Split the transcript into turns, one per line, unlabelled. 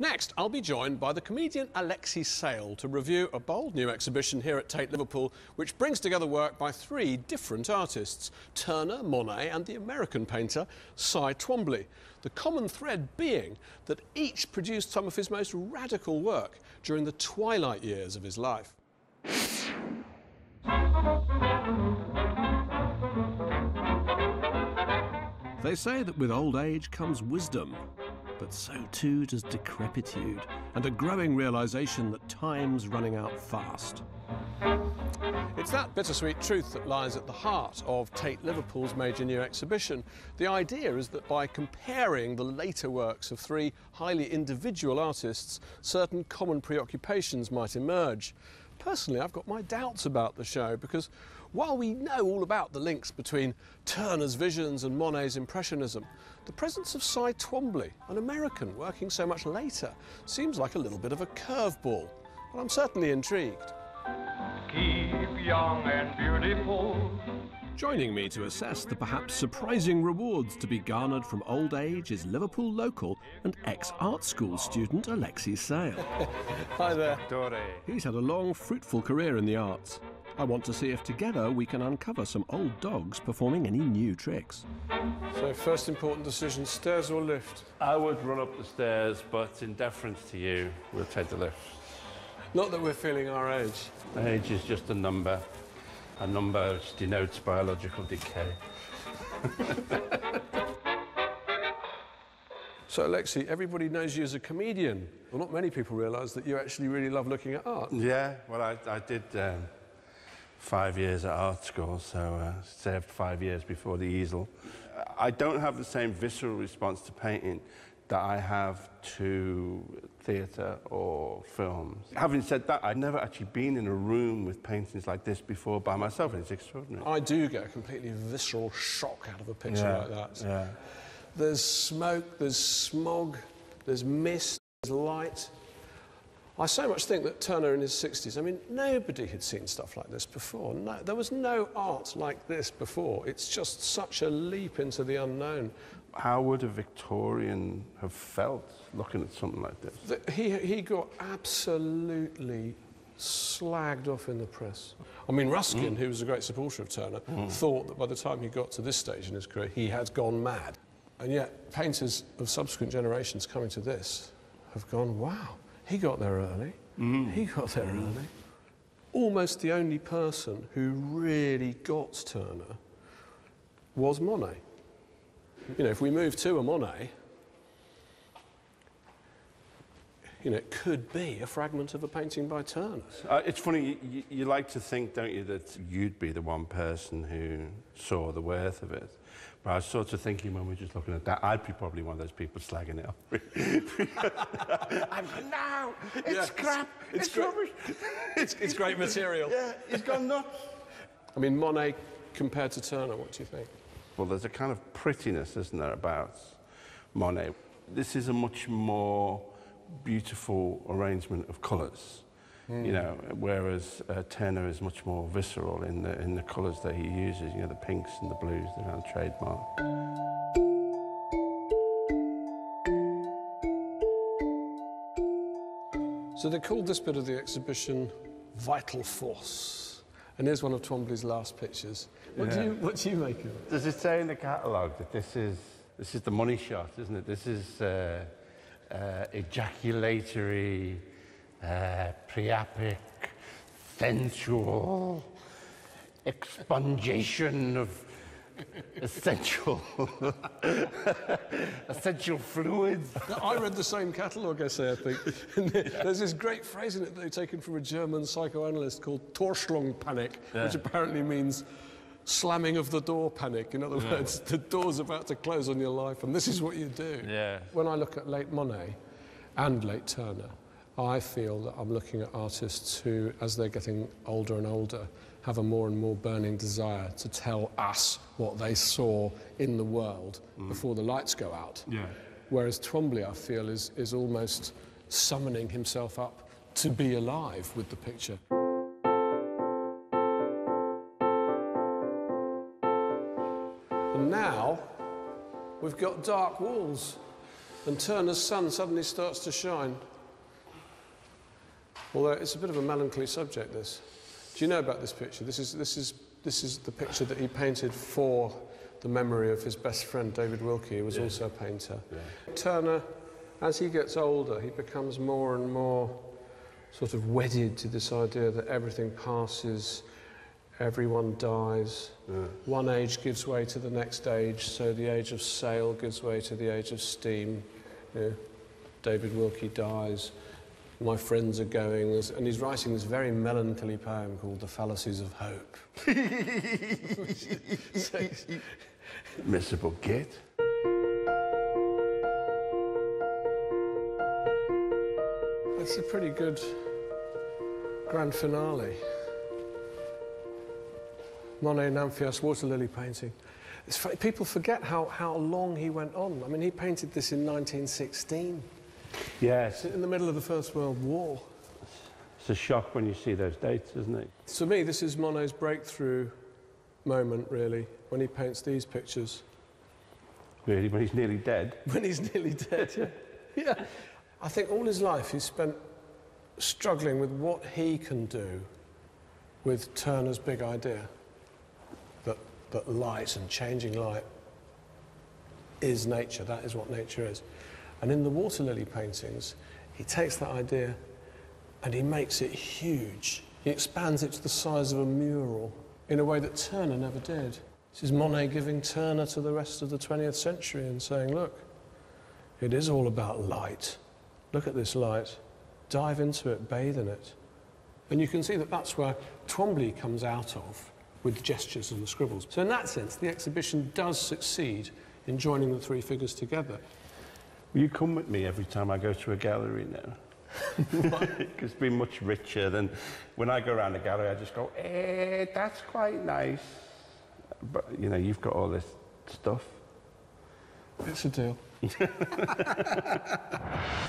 Next, I'll be joined by the comedian Alexei Sayle to review a bold new exhibition here at Tate Liverpool, which brings together work by three different artists Turner, Monet, and the American painter Cy Twombly. The common thread being that each produced some of his most radical work during the twilight years of his life. They say that with old age comes wisdom, but so too does decrepitude and a growing realization that time's running out fast. It's that bittersweet truth that lies at the heart of Tate Liverpool's major new exhibition. The idea is that by comparing the later works of three highly individual artists, certain common preoccupations might emerge. Personally, I've got my doubts about the show because while we know all about the links between Turner's visions and Monet's Impressionism, the presence of Cy Twombly, an American working so much later, seems like a little bit of a curveball. And I'm certainly intrigued.
Keep young and beautiful.
Joining me to assess the perhaps surprising rewards to be garnered from old age is Liverpool local and ex-art school student Alexei Sayle. Hi there.
Dore.
He's had a long, fruitful career in the arts. I want to see if together we can uncover some old dogs performing any new tricks. So, first important decision stairs or lift?
I would run up the stairs, but in deference to you, we'll take the lift.
Not that we're feeling our age.
Age is just a number. A number which denotes biological decay.
So, Alexei, everybody knows you as a comedian. Well, not many people realise that you actually really love looking at art.
Yeah, well, I, I did um, five years at art school, so uh, served five years before the easel. I don't have the same visceral response to painting that I have to theatre or films. Having said that, I've never actually been in a room with paintings like this before by myself, and it's extraordinary.
I do get a completely visceral shock out of a picture
Yeah,
like that.
yeah.
There's smoke, there's smog, there's mist, there's light. I so much think that Turner in his 60s, I mean, nobody had seen stuff like this before. No, there was no art like this before. It's just such a leap into the unknown.
How would a Victorian have felt looking at something like this?
that he, he got absolutely slagged off in the press. I mean, Ruskin, hmm. who was a great supporter of Turner, hmm. thought that by the time he got to this stage in his career, he had gone mad. And yet, painters of subsequent generations coming to this have gone, wow, he got there early. Mm. He got there mm. early. Almost the only person who really got Turner was Monet. You know, if we move to a Monet, you know, it could be a fragment of a painting by Turner.
Uh, it's funny, you, you like to think, don't you, that you'd be the one person who saw the worth of it. But I was sort of thinking when we were just looking at that, I'd be probably one of those people slagging it off. I'm going, no, it's
Yeah,
crap,
it's
it's, rubbish.
It's, it's great material.
yeah, it's gone nuts.
I mean, Monet compared to Turner, what do you think?
Well, there's a kind of prettiness, isn't there, about Monet. This is a much more beautiful arrangement of colours. You know, whereas uh, Turner is much more visceral in the in the colours that he uses. You know, the pinks and the blues, the kind of trademark.
So they called this bit of the exhibition Vital Force. And here's one of Twombly's last pictures. What, do, you, what do you make of it?
Does it say in the catalogue that this is this is the money shot, isn't it? This is uh, uh, ejaculatory, uh, priapic, sensual expungation of essential essential fluids.
I read the same catalogue essay, I think. There's this great phrase in it that they've taken from a German psychoanalyst called Torschlusspanik, which apparently means slamming of the door panic. In other words, the door's about to close on your life, and this is what you do.
Yeah.
When I look at late Monet and late Turner, I feel that I'm looking at artists who, as they're getting older and older, have a more and more burning desire to tell us what they saw in the world mm. before the lights go out.
Yeah.
Whereas Twombly, I feel, is, is almost summoning himself up to be alive with the picture. We've got dark walls. and Turner's sun suddenly starts to shine. Although it's a bit of a melancholy subject, this. Do you know about this picture? This is, this is, this is the picture that he painted for the memory of his best friend, David Wilkie, who was yeah. also a painter. Yeah. Turner, as he gets older, he becomes more and more sort of wedded to this idea that everything passes, everyone dies. Yeah. One age gives way to the next age, so the age of sail gives way to the age of steam. David Wilkie dies my friends are going, and he's writing this very melancholy poem called The Fallacies of Hope.
Miserable git.
It's a pretty good grand finale. Monet Nymphéas water lily painting. Funny, people forget how, how long he went on. I mean, he painted this in 1916.
Yes.
In the middle of the First World War.
It's a shock when you see those dates, isn't it?
To me, this is Monet's breakthrough moment, really, when he paints these pictures.
Really, when he's nearly dead?
When he's nearly dead, yeah. yeah. I think all his life he's spent struggling with what he can do with Turner's big idea that light and changing light is nature. That is what nature is. And in the water lily paintings, he takes that idea and he makes it huge. He expands it to the size of a mural in a way that Turner never did. This is Monet giving Turner to the rest of the 20th century and saying, look, it is all about light. Look at this light. Dive into it, bathe in it. And you can see that that's where Twombly comes out of with the gestures and the scribbles. So in that sense, the exhibition does succeed in joining the three figures together.
Will you come with me every time I go to a gallery now? It's been much richer than when I go around a gallery, I just go, eh, that's quite nice. But, you know, you've got all this stuff.
It's a deal.